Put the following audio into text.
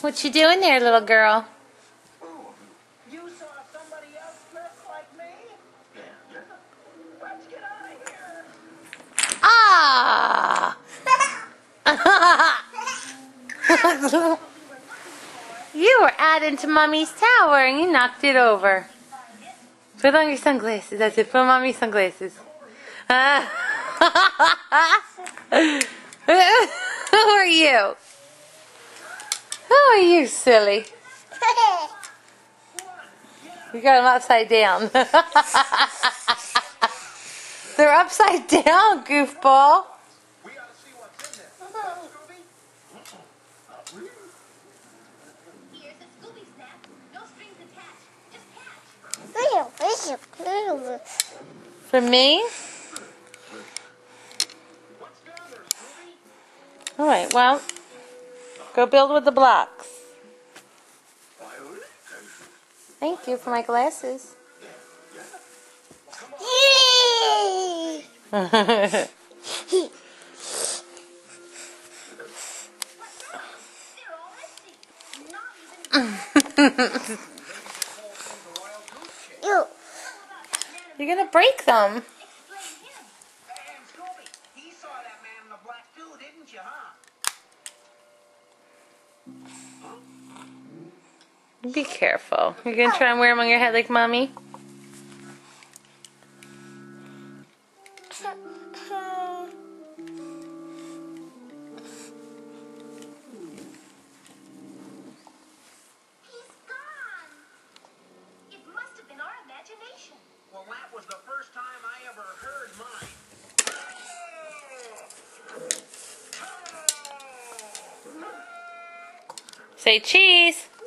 What you doing there, little girl? You saw somebody else dressed like me? Let's get out of here. Ah! you were adding to Mommy's tower and you knocked it over. Put on your sunglasses. That's it. Put on Mommy's sunglasses. Ah. Who are you? Are you, silly? You got them upside down. They're upside down, goofball. We ought to see what's in there. Scooby? Here's a Scooby Snack. No strings attached. Just catch. For me? What's down there, Scooby? All right, well, go build with the blocks. Thank you for my glasses. They're all messy. Not even You're gonna break them. Be careful. You're gonna try and wear them on your head like mommy. He's gone. It must have been our imagination. Well, that was the Say cheese.